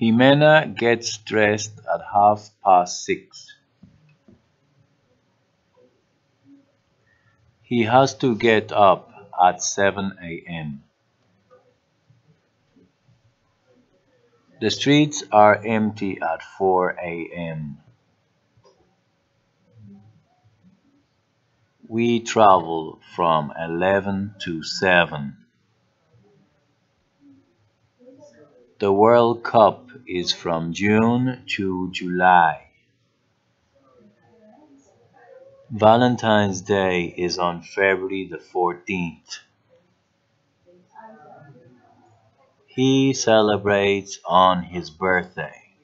Jimena gets dressed at half past six. He has to get up at 7 a.m. The streets are empty at 4 a.m. We travel from 11 to 7. The World Cup is from June to July. Valentine's Day is on February the 14th. He celebrates on his birthday.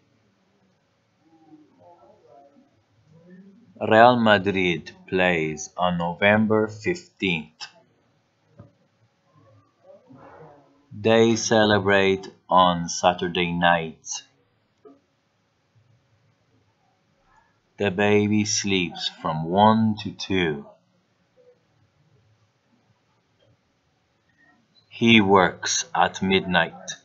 Real Madrid plays on November 15th. They celebrate on Saturday night. The baby sleeps from 1 to 2. He works at midnight.